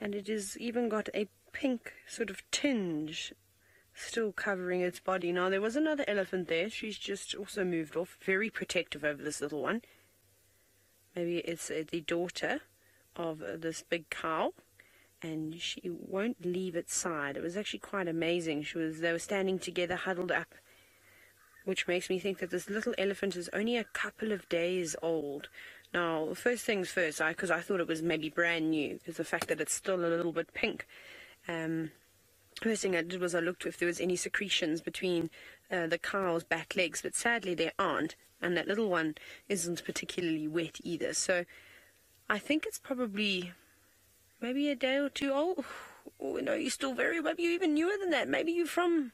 and it has even got a pink sort of tinge still covering its body. Now, there was another elephant there. She's just also moved off. Very protective over this little one. Maybe it's uh, the daughter of uh, this big cow. And she won't leave its side. It was actually quite amazing. She was they were standing together, huddled up, which makes me think that this little elephant is only a couple of days old. Now, first things first, because I, I, thought it was maybe brand new, because the fact that it's still a little bit pink. Um, first thing I did was I looked if there was any secretions between uh, the cow's back legs, but sadly there aren't, and that little one isn't particularly wet either. So I think it's probably maybe a day or two old. Oh, no, you're still very, maybe you're even newer than that. Maybe you're from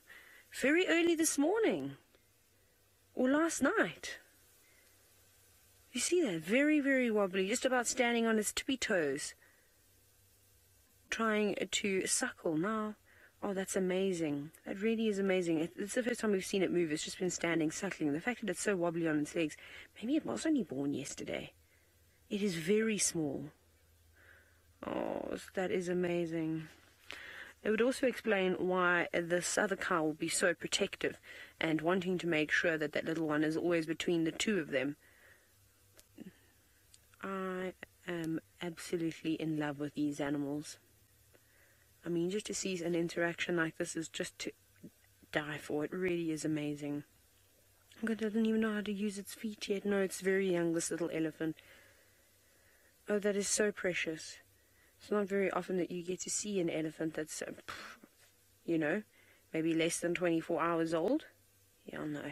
very early this morning or last night. You see that? Very, very wobbly, just about standing on its tippy toes, trying to suckle. Now, oh, that's amazing. That really is amazing. It's the first time we've seen it move. It's just been standing, suckling. The fact that it's so wobbly on its legs, maybe it was only born yesterday. It is very small. Oh, that is amazing. It would also explain why this other cow will be so protective and wanting to make sure that that little one is always between the two of them I am absolutely in love with these animals. I mean, just to see an interaction like this is just to die for. It really is amazing. It doesn't even know how to use its feet yet. No, it's very young, this little elephant. Oh, that is so precious. It's not very often that you get to see an elephant that's, uh, you know, maybe less than 24 hours old. Yeah, no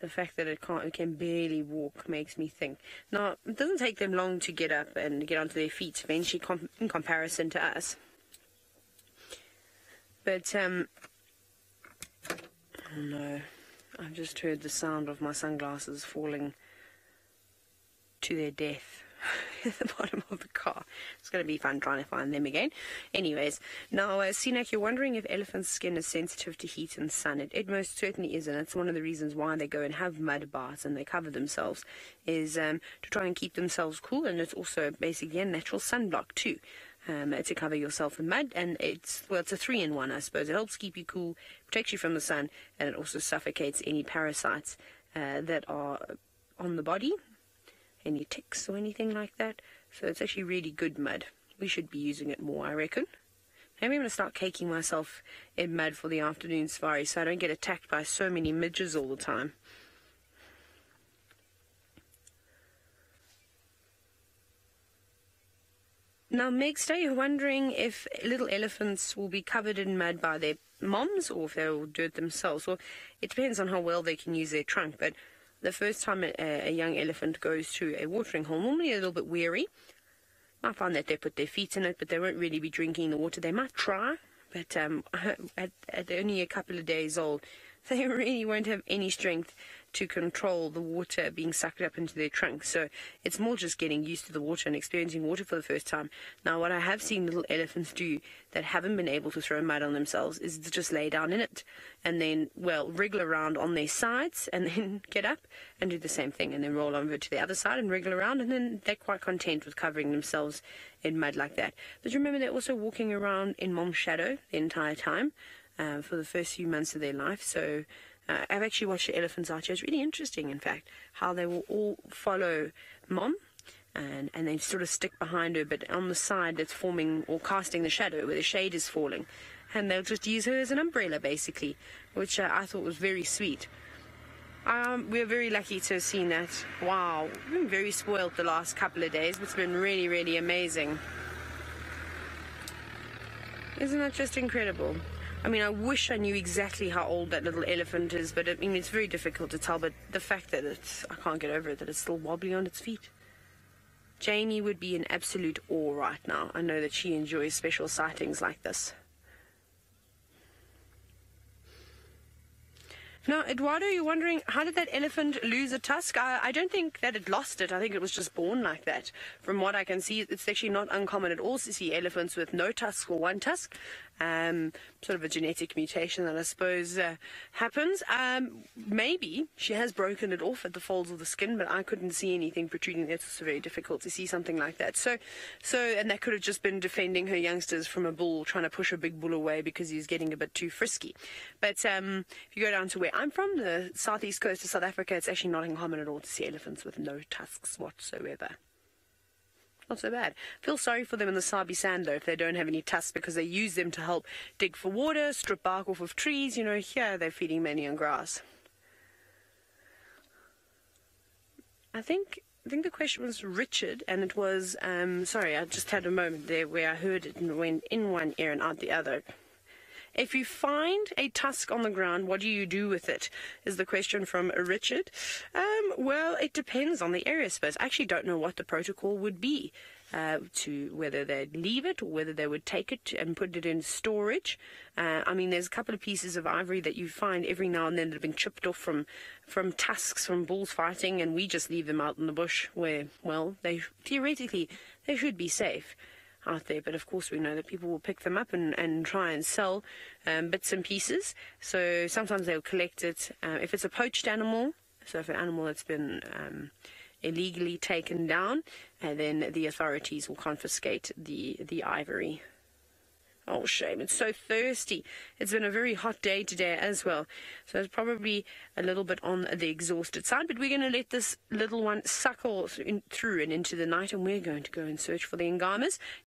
the fact that it can't can barely walk makes me think. Now, it doesn't take them long to get up and get onto their feet eventually com in comparison to us. But, um, oh no, I've just heard the sound of my sunglasses falling to their death. At the bottom of the car. It's going to be fun trying to find them again. Anyways, now, uh, Sinak, you're wondering if elephant skin is sensitive to heat and sun. It, it most certainly is, and it's one of the reasons why they go and have mud baths and they cover themselves, is um, to try and keep themselves cool, and it's also basically a natural sunblock too. Um, to cover yourself in mud, and it's well, it's a three-in-one, I suppose. It helps keep you cool, protects you from the sun, and it also suffocates any parasites uh, that are on the body any ticks or anything like that. So it's actually really good mud. We should be using it more, I reckon. Maybe I'm going to start caking myself in mud for the afternoon safari so I don't get attacked by so many midges all the time. Now, Meg, are you wondering if little elephants will be covered in mud by their moms or if they'll do it themselves? Well, it depends on how well they can use their trunk, but the first time a, a young elephant goes to a watering hole, normally a little bit weary. I find that they put their feet in it, but they won't really be drinking the water. They might try, but um, at, at only a couple of days old, they really won't have any strength to control the water being sucked up into their trunk. So it's more just getting used to the water and experiencing water for the first time. Now, what I have seen little elephants do that haven't been able to throw mud on themselves is to just lay down in it and then, well, wriggle around on their sides and then get up and do the same thing and then roll over to the other side and wriggle around and then they're quite content with covering themselves in mud like that. But remember, they're also walking around in mom's shadow the entire time. Uh, for the first few months of their life, so uh, I've actually watched the elephants out here. It's really interesting, in fact, how they will all follow mom and, and they sort of stick behind her, but on the side that's forming or casting the shadow where the shade is falling. And they'll just use her as an umbrella, basically, which uh, I thought was very sweet. Um, we're very lucky to have seen that. Wow, we've been very spoiled the last couple of days. It's been really, really amazing. Isn't that just incredible? I mean, I wish I knew exactly how old that little elephant is, but I mean, it's very difficult to tell. But the fact that it's, I can't get over it, that it's still wobbly on its feet. Janie would be in absolute awe right now. I know that she enjoys special sightings like this. Now, Eduardo, you're wondering how did that elephant lose a tusk? I, I, don't think that it lost it. I think it was just born like that. From what I can see, it's actually not uncommon at all to see elephants with no tusk or one tusk. Um, sort of a genetic mutation that I suppose uh, happens. Um, maybe she has broken it off at the folds of the skin, but I couldn't see anything protruding. It's also very difficult to see something like that. So, so, and that could have just been defending her youngsters from a bull trying to push a big bull away because he's getting a bit too frisky. But um, if you go down to where I'm from, the southeast coast of South Africa, it's actually not uncommon at all to see elephants with no tusks whatsoever. Not so bad. Feel sorry for them in the Sabi Sand, though, if they don't have any tusks, because they use them to help dig for water, strip bark off of trees. You know, here they're feeding mainly on grass. I think I think the question was Richard, and it was um, sorry, I just had a moment there where I heard it and went in one ear and out the other. If you find a tusk on the ground, what do you do with it? Is the question from Richard. Um, well, it depends on the area, I suppose. I actually don't know what the protocol would be. Uh, to whether they'd leave it or whether they would take it and put it in storage. Uh, I mean, there's a couple of pieces of ivory that you find every now and then that have been chipped off from from tusks from bulls fighting, and we just leave them out in the bush where, well, they theoretically they should be safe out there. But of course, we know that people will pick them up and, and try and sell um, bits and pieces. So sometimes they'll collect it. Uh, if it's a poached animal, so if an animal that's been um, illegally taken down, and then the authorities will confiscate the, the ivory. Oh, shame. It's so thirsty. It's been a very hot day today as well. So it's probably a little bit on the exhausted side. But we're going to let this little one suckle through and into the night, and we're going to go and search for the Ngamas.